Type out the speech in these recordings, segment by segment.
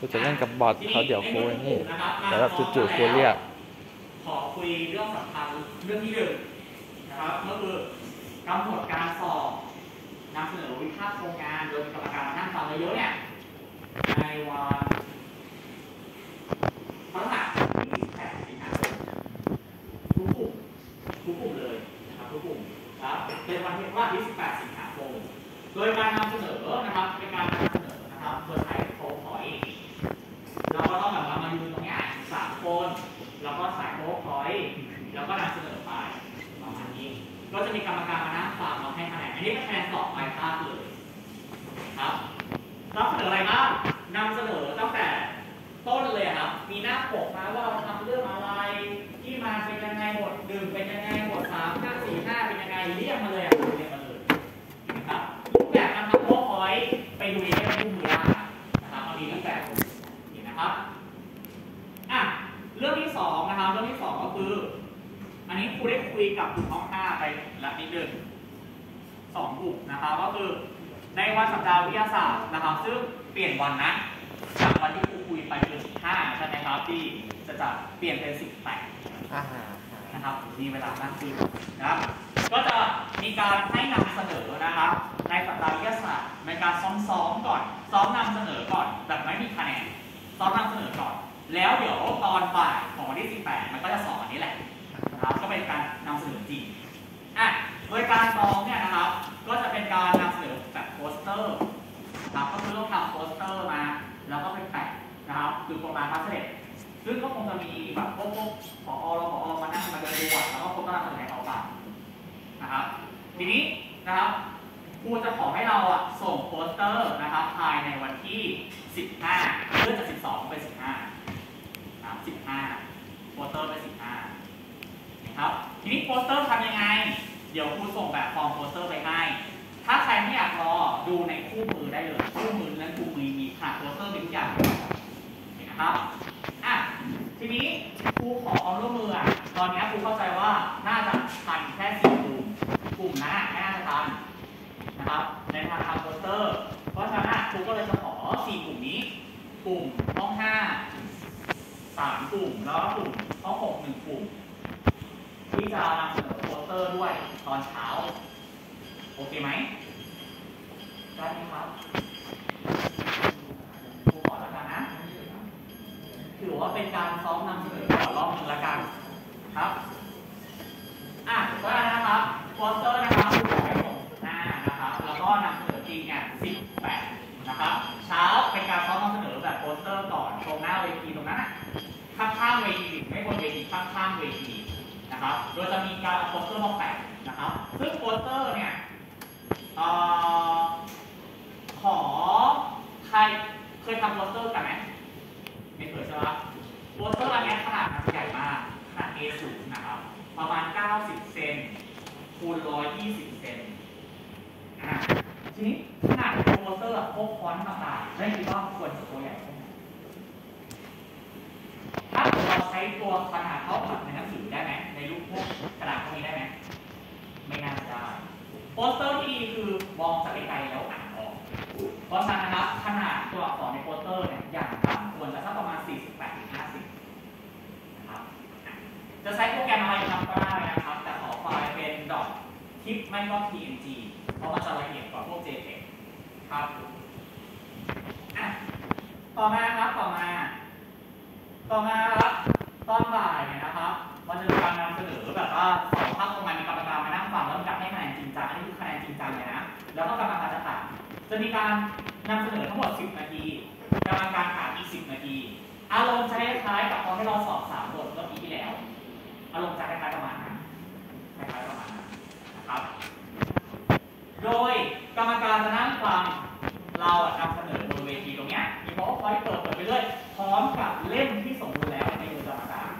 ครูจะเล่นกับบอทเขาเดี๋ยวครูนี่นะครับเดี๋ยวแบบจู่ๆครูเรียก ขอคุยเรื่องสำคัญเรื่องที่หนึ่งนะครับก็คือกำหนดการสอบนำเสนอวิพากษ์โครงการโดยมีกรรมการมานั่งฟังเยอะเนี่ยในวันพฤหัสที่28สิงหาคมทุกกลุ่มทุกกลุ่มเลยนะครับทุกกลุ่มครับเป็นวันที่ว่าที่18สิงหาคมโดยการนำเสนอนะครับเป็นการ นะครับอะเรื่องที่สองนะครับเรื่องที่สองก็คือ อันนี้ครูได้คุยกับกลุ่มห้องห้าไปแล้วนิดนึงสองกลุ่มนะครับก็คือในวันสัปดาห์วิทยาศาสตร์นะครับ ซึ่งเปลี่ยนวันนะจากวันที่ครูคุยไปคือ15ใช่ไหมครับที่จะจะเปลี่ยนเป็น18อ่านะครับมีเวลามากขึ้นนะครับก็จะมีการให้นำเสนอนะครับ ในสัปดาห์วิทยาศาสตร์ในการซ้อมๆก่อน ซ้อมนำเสนอก่อนแบบไม่มีคะแนน ซอมนำเสนอก่อน แล้วเดี๋ยวตอนบ่ายของวันที่ 18 มันก็จะสอนอันนี้แหละนะครับก็เป็นการนำเสนอจริงอะโดยการซ้อมเนี่ยนะครับ ก็จะเป็นการนำเสนอแบบโปสเตอร์นะครับก็คือต้องทำโปสเตอร์มา แล้วก็ไปแปะนะครับคือโปรแกรมพาสเซจซึ่งก็คงจะมีแบบพวกพวกผอ รองผอมานั่งมาเดินดูแล้วก็คนก็นำเสนอให้เขาฟังนะครับ ทีนี้นะครับ ครูจะขอให้เราอะส่งโปสเตอร์นะครับภายในวันที่ 15 เลื่อนจาก 12 ไป 15นะครับ15โปสเตอร์ไป 15 นะครับ ทีนี้โปสเตอร์ทำยังไง เดี๋ยวครูส่งแบบฟอร์มโปสเตอร์ไปให้ ถ้าใครไม่อยากรอดูในคู่มือได้เลย คู่มือนั้นคู่มือมีค่ะโปสเตอร์มีทุกอย่างนะครับอะทีนี้ครูขอความร่วมมืออะตอนนี้ครูเข้าใจว่าน่าจะทันแค่สี่กลุ่มกลุ่มนั้นอะไม่น่าจะทัน นะครับในทางทำโปสเตอร์ เพราะฉะนั้นครูก็เลยจะขอสี่กลุ่มนี้ กลุ่มห้องห้าสามกลุ่มแล้วก็กลุ่มห้องหกหนึ่งกลุ่ม ที่จะนำเสนอโปสเตอร์ด้วยตอนเช้า โอเคไหมได้ไหมครับครูขอแล้วกันนะ ถือว่าเป็นการซ้อมนำเสนอก่อนรอบหนึ่งละกันครับ อะก็ได้นะครับโปสเตอร์นะครับคุณบอกให้ผมหน้านะครับ แล้วก็นำเสนอจริงเนี่ย18นะครับ เช้าเป็นการซ้อมนำเสนอแบบโปสเตอร์ก่อนตรงหน้าเวทีตรงนั้นน่ะข้างๆเวทีไม่บนเวทีข้างๆเวทีนะครับ โด ยจะมีการเอาโปสเตอร์มาแปะนะครับซึ่งโปสเตอร์เนี่ยอขอใครเคยทำโปสเตอร์กันไหมไม่เคยใช่ปะโปสเตอร์อันนี้ขนาดมันใหญ่มากขนาด A0 นะครับ ประมาณ 90 เซนคูณ 120 เซนทีนี้ขนาดโปสเตอร์พวกฟอนต์ต่างๆไม่คิดว่าควรจะตัวใหญ่ ถ้าเราใช้ตัวขนาดเท่ากับในหนังสือได้ไหมในรูปพวกกระดาษพวกนี้ได้ไหมไม่น่าจะได้โปสเตอร์ที่ดีคือมองจากไกลๆแล้วอ่านออกเพราะฉะนั้นนะครับขนาดตัวอักษรในโปสเตอร์เนี่ยอย่างต่ำควรจะสักประมาณ 48ถึง50นะครับจะใช้โปรแกรมอะไรทำก็ได้นะครับ แต่ขอไฟล์เป็น dot ทิปไม่ก็ png เพราะมันจะละเอียดกว่าพวก jpeg ครับต่อมาครับต่อมา ต่อมาครับตอนบ่ายเนี่ยนะครับมันจะมีการนำเสนอแบบว่าสองภาคตรงมามีกรรมการมานั่งฟังแล้วมีการให้คะแนนจริงจังอันนี้คือคะแนนจริงจังเลยนะแล้วก็กรรมการจะถามจะมีการนำเสนอทั้งหมด 10 นาทีกรรมการถามอีก 10 นาที อารมณ์จะคล้ายกับตอนที่เราสอบสามบทเมื่อปีที่แล้ว อารมณ์จะคล้ายๆประมาณนั้นคล้ายๆประมาณนั้นนะครับ โดยกรรมการจะนั่งฟังเราอะนำเสนอบนเวทีตรงเนี้ยมี powerpoint เปิดเปิดไปเรื่อย ร้อมกับเล่มที่สมบูรณ์แล้วในมือกรรมการ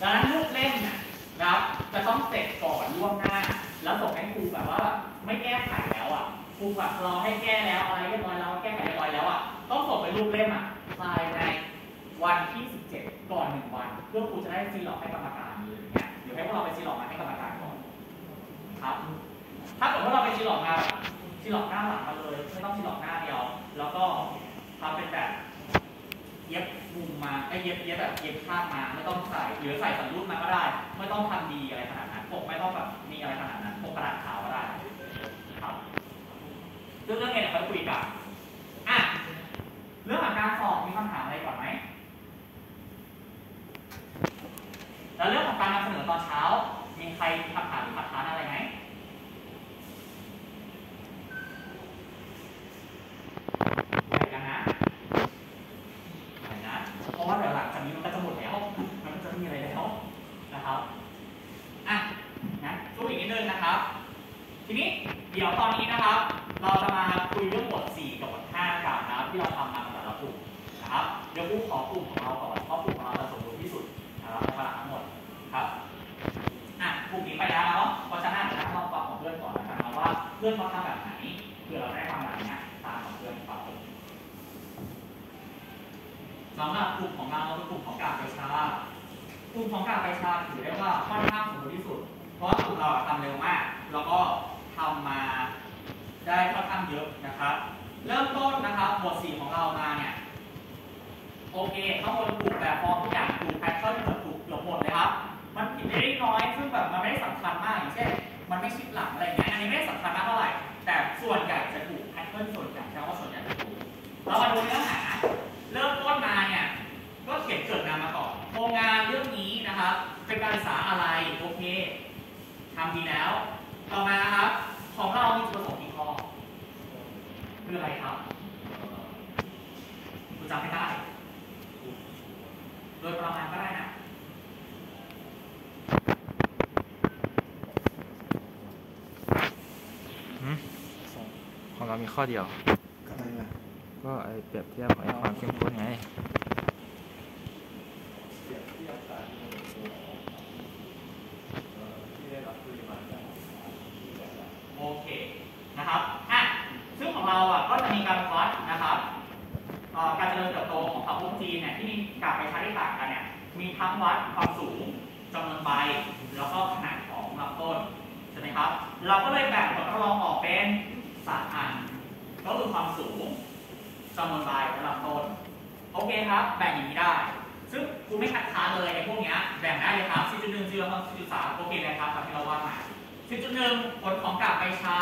ดังนั้นรูปเล่มเนี่ยนะครับจะต้องเสร็จก่อนล่วงหน้า แล้วส่งให้ครูแบบว่าไม่แก้ไขแล้วอะครูแบบรอให้แก้แล้วอะไรเรียบร้อยแล้วแก้ไขเรียบร้อยแล้วอะต้องส่งไปรูปเล่มอะภายในวันที่ 17 ก่อนหนึ่งวัน เพื่อครูจะได้ซีล็อกให้กรรมการหรืออย่างเงี้ยเดี๋ยวให้พวกเราไปซีล็อกมาให้กรรมการก่อนครับ ถ้าเกิดว่าเราไปซีล็อกมาซีล็อกหน้าหลังมาเลยไม่ต้องซีล็อกหน้าเดียว แล้วก็ทำเป็นแบบ เย็บมุมมาไอ้เย็บเย็บแบบเย็บข้างมาไม่ต้องใส่หรือใส่สันรูดมาก็ได้ ไม่ต้องทำดีอะไรขนาดนั้นปกไม่ต้องแบบมีอะไรขนาดนั้นปกกระดาษขาวก็ได้ครับเรื่องเรื่องเนี้ยเดี๋ยวค่อยคุยกันอะเรื่องของการสอบมีคำถามอะไรก่อนไหมแล้วเรื่องของการนำเสนอตอนเช้า มีใครคำถามหรือคัดค้านอะไรไหม ไปกันนะไปนะ เพราะว่าเดี๋ยวหลังจากนี้มันก็จะหมดแล้ว มันก็จะไม่มีอะไรแล้วนะครับ อะนะช่วยอีกนิดนึงนะครับ ทีนี้เดี๋ยวตอนนี้นะครับ เราจะมาคุยเรื่องบท 4 กับบท 5กันนะครับ ที่เราทำมาแต่ละกลุ่มนะครับเดี๋ยวกูขอกลุ่มของเราก่อนเพราะกลุ่มของเราจะสมบูรณ์ที่สุดนะครับในเวลาทั้งหมดครับอะกลุ่มนี้ไปแล้วเนาะเพราะฉะนั้นเดี๋ยวเราฟังของเพื่อนก่อนนะครับว่าเพื่อนเขาทำแบบไหนเพื่อเราได้ทำแบบเนี้ยตามของเพื่อนเขาสำหรับกลุ่มของเราคือกลุ่มของกาบไปชากลุ่มของกาบไปชาถือได้ว่าค่อนข้างสมบูรณ์ที่สุด เพราะว่ากลุ่มเราทำเร็วมาก แล้วก็ทำมาได้ค่อนข้างเยอะนะครับ เริ่มต้นนะครับบทสี่ของเรามาเนี่ย โอเคข้างบนถูกแบบฟอร์มทุกอย่างถูก pattern เกือบถูกเกือบหมดเลยครับ มันผิดเล็กน้อย ซึ่งแบบมันไม่ได้สำคัญมากอย่างเช่น มันไม่ชิดหลังอะไรเงี้ย อันนี้ไม่ได้สำคัญมากเท่าไหร่ แต่ส่วนใหญ่จะถูก pattern ส่วนใหญ่ใช่ว่าส่วนใหญ่ถูก เรามาดูเนื้อหา เริ่มต้นมาเนี่ย ก็เขียนเกริ่นนำมาก่อน โครงงานเรื่องนี้นะครับ เป็นการศึกษาอะไร โอเคทำดีแล้ว ต่อมาครับ ของเรามีจุดประสงค์ คืออะไรครับคุณจำไม่ได้ โดยประมาณก็ได้นะหืมของเรามีข้อเดียวอะไรล่ะก็ไอเปรียบเทียบไอความเข้มข้นไง เปรียบเทียบการเงินตัวของเอ่อที่ได้รับปริมาณจากที่ได้รับ โอเค นะครับ อะ ซึ่งของเราอะก็จะมีการวัดนะครับเอ่อการเจริญเติบโตของผักบุ้งจีนเนี่ยที่มีการไปใช้ได้ต่างกันเนี่ย มีทั้ง วัดความสูงจำนวนใบแล้วก็ขนาดของลำต้นใช่ไหมครับ เราก็เลยแบ่งผลทดลองออกเป็นสามอัน ก็คือความสูงจำนวนใบและลำต้น โอเคครับ แบ่งอย่างนี้ได้ ซึ่งครูไม่ขัดค้านเลยในพวกเนี้ยแบ่งได้เลยครับ4.1 4.2 4.3โอเคเลยครับตามที่เราว่ามา 10.1 ผลของกาบใบชา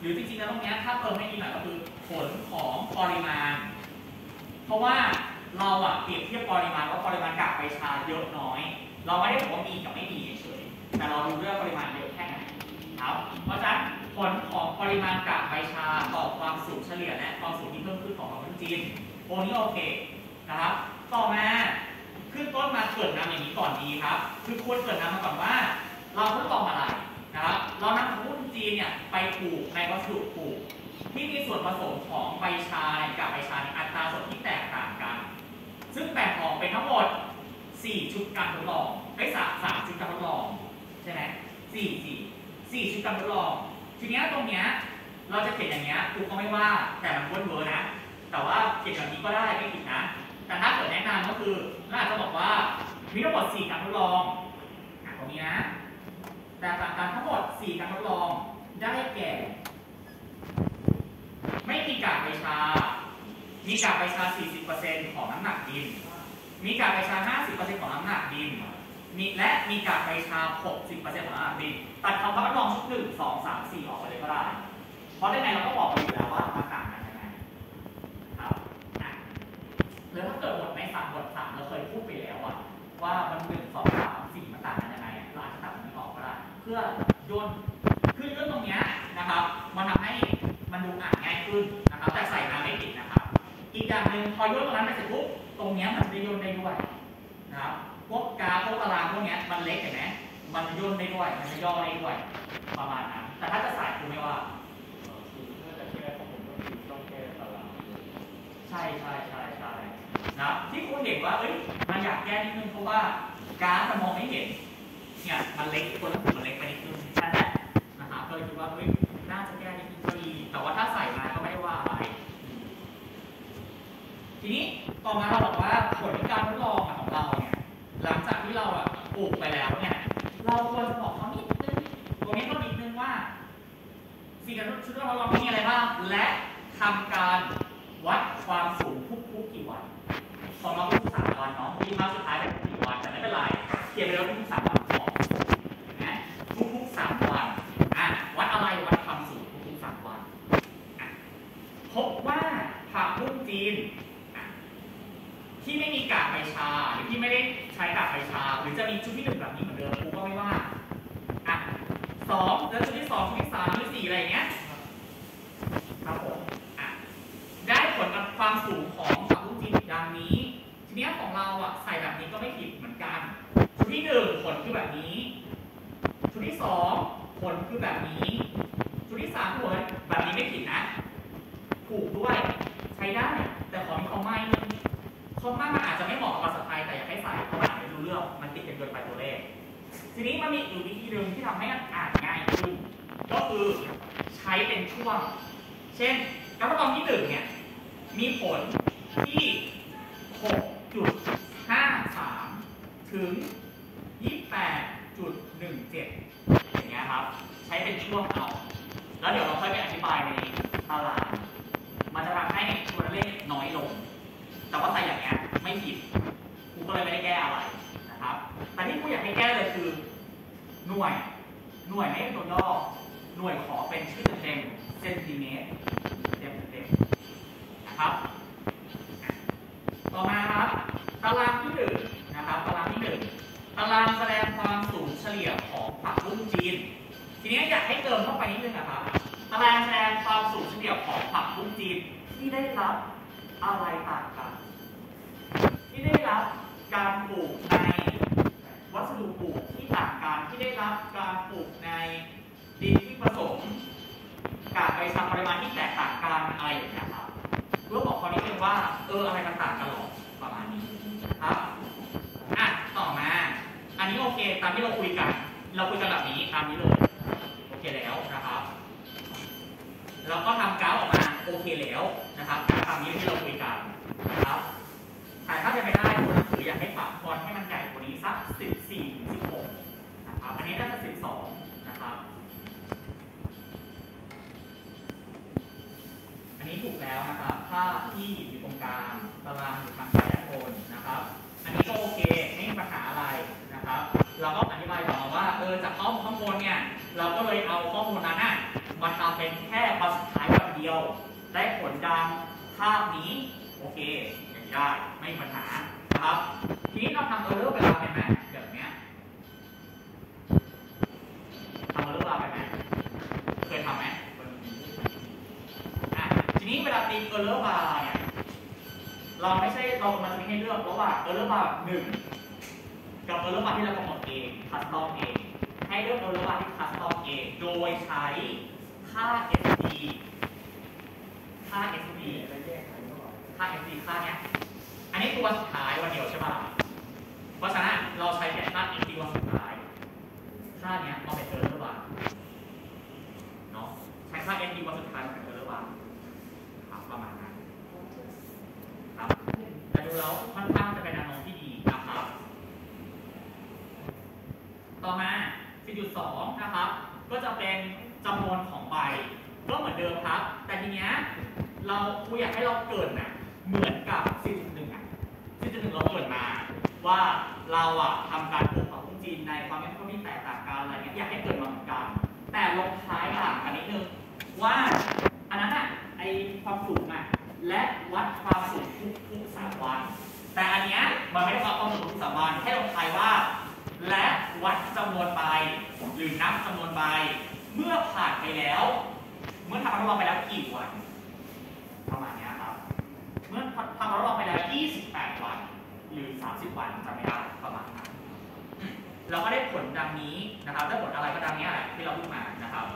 หรือจริงๆแล้วตรงเนี้ยถ้าเติมให้ดีหน่อยก็คือผลของปริมาณ เพราะว่า เราอะเปรียบเทียบปริมาณว่าปริมาณกากใบชาเยอะน้อย เราไม่ได้บอกว่ามีกับไม่มีเฉยแต่เราดูเรื่องปริมาณเยอะแค่ไหนครับเพราะฉะนั้นผลของปริมาณกากใบชาต่อความสูงเฉลี่ยและความสูงที่เพิ่มขึ้นของของจีนโอนี้โอเคนะครับต่อมาขึ้นต้นมาเกิดนำอย่างนี้ก่อนดีครับ คือควรเกิดนำมาก่อนว่า เราทดลองอะไรนะครับเรานำหุ้นจีนเนี่ยไปปลูกในวัสดุปลูกที่มีส่วนผสมของใบชากับใบชาในอัตราส่วนที่แตกต่างกัน ซึ่งแบ่งออกเป็นทั้งหมด 4 ชุดการทดลองไอ้สามสามชุดการทดลองใช่ไหมสี่สี่สี่ชุดการทดลอง ทีเนี้ยตรงเนี้ยเราจะเขียนอย่างเงี้ยครูก็ไม่ว่าแต่มันวนเวอร์นะ แต่ว่าเขียนแบบนี้ก็ได้ไม่ผิดนะ แต่ถ้าเกิดแนะนำก็คือเราอาจจะบอกว่ามีทั้งหมด4การทดลองอะตรงนี้นะ แต่ต่างกันทั้งหมด 4 การทดลองได้แก่ ไม่มีกากใบชา มีกากใบชา 40%ของน้ำหนักดิน มีกากใบชา 50%ของน้ำหนักดิน มีและมีกากใบชา 60%ของน้ำหนักดิน ตัดคำว่าลองชุดหนึ่งสองสามสี่ออกไปเลยก็ได้ เพราะยังไงเราก็บอกไปอยู่แล้วว่ามันต่างกันยังไงครับอะแล้วถ้าเกิดบทในสามบทสามเราเคยพูดไปแล้วอะว่ามันหนึ่งสองสามสี่มันต่างกันยังไงเราอาจจะตัดตรงนี้ออกก็ได้ เพื่อโยนคือเรื่องตรงเนี้ยนะครับ มันทำให้มันดูอ่านง่ายขึ้น อีกอย่างหนึ่งพอโยนตรงนั้นไปเสร็จปุ๊บตรงเนี้ยมันจะโยนได้ด้วยนะครับพวกกาพวกตารางพวกเนี้ยมันเล็กเห็นไหมมันจะโยนได้ด้วย มันจะย่อได้ด้วย ประมาณนั้น แต่ถ้าจะใส่คุณไม่ว่าเอ่อคือจะแก้ข้อมูลก็คือต้องแก้ตารางด้วยใช่ใช่ใช่ใช่นะที่คุณเห็นว่าเอ้ยมันอยากแก้นิดนึงเพราะว่าการดมันมองไม่เห็นเนี่ยมันเล็กตัวหนังสือมันเล็กไปนิดนึงแค่นั้นแหละนะครับก็เลยคิดว่าเฮ้ยน่าจะแก้นิดนึงก็ดีแต่ว่าถ้าใส่มาอะไร ทีนี้ต่อมาเราบอกว่าผลการทดลองของเราเนี่ยหลังจากที่เราอะปลูกไปแล้วเนี่ยเราควรจะบอกเขานิดนึงตรงนี้ก็นิดนึงว่าสิ่งที่ชุดทดลองมีอะไรบ้างและทำการวัดความสูงทุกๆกี่วัน ของ เขียนไปแล้วทุกๆสามวันออกนะทุกๆสามวันอะวัดอะไรวัดความสูงทุกๆสามวันอะพบว่าผักบุ้งจีนอะที่ไม่มีกากใบชาหรือที่ไม่ได้ใช้กากใบชา หรือจะมีชุดที่หนึ่งแบบนี้เหมือนเดิมครูก็ไม่ว่าอะสองแล้วชุดที่สองชุดที่สามชุดที่สี่อะไรอย่างเงี้ยครับผมอะได้ผลกับ ความสูงของผักบุ้งจีนดังนี้ ทีนี้ของเราอะใส่แบบนี้ก็ไม่ผิดเหมือนกัน ชุดที่หนึ่งผลคือแบบนี้ ชุดที่สองผลคือแบบนี้ ชุดที่สามผลแบบนี้ไม่ผิดนะ ถูกด้วยใช้ได้ แต่ขอมีคอมมาอีกนึงคอมมามันอาจจะไม่เหมาะกับภาษาไทยแต่อยากให้ใส่เพราะมันอ่านไม่รู้เรื่องมันติดกันเกินไปตัวเลข ทีนี้มันมีอีกวิธีหนึ่งที่ทำให้อ่านง่ายขึ้นก็คือใช้เป็นช่วง เช่นกราฟตอนที่หนึ่งเนี่ย มีผลที่ 6 ถึง 28.17 อย่างเงี้ยครับ ใช้เป็นช่วงเอา แล้วเดี๋ยวเราค่อยไปอธิบายในตาราง มันจะทำให้ตัวเลขน้อยลง แต่ว่าใส่อย่างเงี้ยไม่ผิดครูก็เลยไม่ได้แก้อะไรนะครับ แต่ที่ครูอยากให้แก้เลยคือ หน่วย หน่วยไม่เป็นตัวย่อ หน่วยขอเป็นชื่อเต็มเซนติเมตรเต็มเต็มนะครับ ต่อมาครับ ตารางที่หนึ่งนะครับตารางที่หนึ่งตารางแสดงความสูงเฉลี่ยของผักบุ้งจีน ทีนี้อยากให้เติมเข้าไปนิดนึงนะครับตารางแสดงความสูงเฉลี่ยของผักบุ้งจีนที่ได้รับอะไรต่างกันที่ได้รับการปลูกในวัสดุปลูกที่ต่างกันที่ได้รับการปลูกในดินที่ผสมกากใบชาปริมาณที่แตกต่างกันอะไรอย่างเงี้ยครับเพื่อบอกเขานิดนึงว่าเอออะไรต่างกันหรอประมาณนี้ครับอะต่อมา อันนี้โอเค ตามที่เราคุยกัน เราคุยกันแบบนี้ตามนี้เลย โอเคแล้วนะครับ เราก็ทำกราฟออกมาโอเคแล้วนะครับตามนี้ที่เราคุยกันนะครับถ่ายภาพจะไปได้ตัวหนืออยากให้ปรับฟอนต์ให้มันใหญ่กว่านี้สัก14ถึง16นะครับ อันนี้น่าจะ12นะครับ อันนี้ถูกแล้วนะครับ ภาพที่อยู่ตรงกลางตารางอยู่ทางซ้ายด้านบนนะครับ อันนี้ก็โอเค อมาว่าเออจากข้อมูลข้างบนเนี่ยเราก็เลยเอาข้อมูลนั้นน่ะมาทำเป็นแค่วันสุดท้ายวันเดียว ได้ผลดังภาพนี้โอเคอย่างนี้ได้ไม่มีปัญหานะครับทีนี้เราทำเออร์เลอร์เวลาไปไหมแบบเนี้ยทำเออร์เลอร์เวลาไปไหมเคยทำไหมอะทีนี้เวลาตี error bar เนี่ยเราไม่ใช่เรามันจะมีให้เลือกระหว่าง error bar หนึ่งกับ error bar ที่เรากำหนดเอง custom เอง เลือก error bar ที่ custom เองโดยใช้ค่า SD ค่า SD ค่า SD ค่าเนี้ย อันนี้ตัวสุดท้ายวันเดียวใช่ป่ะเพราะฉะนั้นเราใช้แค่ค่า SD วันสุดท้าย ค่าเนี้ยเอาเป็น error bar เนาะ ใช้ค่า SD วันสุดท้ายเป็น error bar ครับประมาณนั้น ครับแต่ดูแล้วค่อนข้างจะเป็นแนวโน้มที่ดีนะครับ ต่อมา 4.2 นะครับ ก็จะเป็นจำนวนของใบ ก็เหมือนเดิมครับ แต่ทีเนี้ยเราครูอยากให้เราเกิดน่ะเหมือนกับ 4.1 อะ 4.1 เราเกิดมา ว่าเราอะทำการปลูกผักบุ้งจีนในความเป็นที่แตกต่างกันอะไรเงี้ยอยากให้เกิดมาเหมือนกัน แต่ลงท้ายต่างกันนิดนึงว่าอันนั้นอะไอความสูงอะและวัดความสูงทุกทุกๆสามวัน แต่อันเนี้ยมันไม่ได้วัดความสูงทุกสามวันแค่ลงท้ายว่า และวัดจำนวนใบหรือนับจำนวนใบ เมื่อผ่านไปแล้ว เมื่อทำการทดลองไปแล้วกี่วันประมาณนี้ครับ เมื่อทำการทดลองไปแล้ว 28 วัน หรือ 30 วันจำไม่ได้ประมาณนั้นเราก็ได้ผลดังนี้นะครับได้ผลอะไรก็ดังนี้แหละที่เราพูดมานะครับ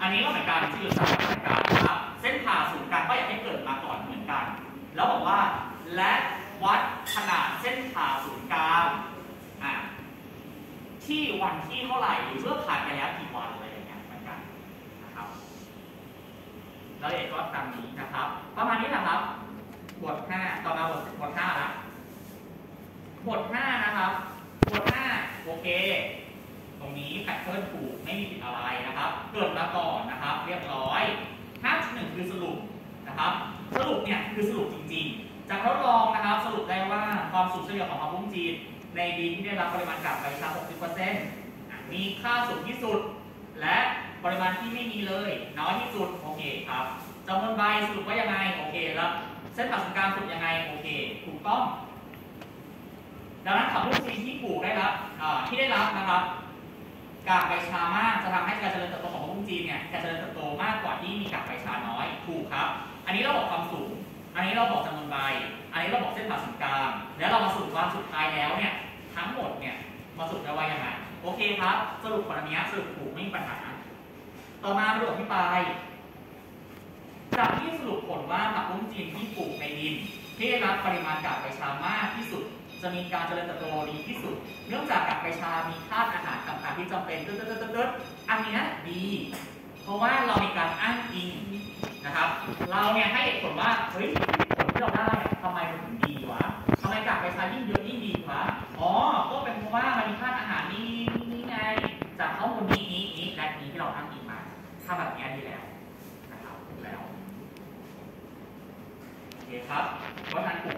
อันนี้ก็เหมือนกันที่อยู่สามเหมือนกันนะครับ เส้นผ่าศูนย์กลางก็อยากให้เกิดมาก่อนเหมือนกัน แล้วบอกว่าและวัดขนาดเส้นผ่าศูนย์กลาง ที่วันที่เท่าไหร่หรือเมื่อผ่านไปแล้วกี่วันอะไรอย่างเงี้ยเหมือนกันนะครับแล้วเอกก็ตามนี้นะครับ ประมาณนี้นะครับ บท5ต่อมาบทบท5ละบท5นะครับ บท5โอเค ตรงนี้แพทเทิร์นถูกไม่มีผิดอะไรนะครับ เกิดมาก่อนนะครับ เรียบร้อย5.1คือสรุปนะครับ สรุปเนี่ยคือสรุปจริงๆ จากทดลองนะครับ สรุปได้ว่าความสูงเฉลี่ยของผักบุ้งจีน ในดินที่ได้รับปริมาณกากใบชา60%มีค่าสูงที่สุด และปริมาณที่ไม่มีเลยน้อยที่สุด โอเคครับจำนวนใบสรุปว่ายังไง โอเคแล้วเส้นผ่าศูนย์กลางสุดยังไง โอเค ถูกต้อง ดังนั้นผับุ้งจีนที่ปลูกได้รับที่ได้รับนะครับกากใบชามากจะทำให้การเจริญเติบโตของผักจีนเนี่ยการเจริญเติบโตมากกว่าที่มีกากใบชาน้อย ถูกครับ อันนี้เราบอกความสูง อันนี้เราบอกจำนวนใบ อันนี้เราบอกเส้นผ่าศูนย์กลาง แล้วเรามาสรุปว่าสุดท้ายแล้วเนี่ยทั้งหมดเนี่ยมาสรุปได้ว่ายังไงโอเคครับ สรุปคนอันนี้สรุปถูกไม่มีปัญหา ต่อมามาดูอธิบายจากที่สรุปผลว่าผักบุ้งจีนที่ปลูกในดิน ที่รับปริมาณกากใบชามากที่สุด จะมีการเจริญเติบโตดีที่สุด เนื่องจากกากใบชามีธาตุอาหารต่างๆที่จำเป็นเตึ๊ดๆๆๆอันนี้ดี เพราะว่าเรามีการอ้างอิงนะครับ เราเนี่ยให้เหตุผลว่าเฮ้ยผลที่เราได้เนี่ยทำไมมันถึงดีวะทำไมกากใบชายิ่งเยอะยิ่งดีวะอ๋อก็เป็นเพราะว่ามันมีธาตุอาหารนี่นี่ไงจากข้อมูลนี้นี้นี้และนี้ที่เราอ้างอิงมาถ้าแบบนี้ดีแล้วนะครับถูกแล้วโอเคครับเพราะฉะนั้นกลยไม่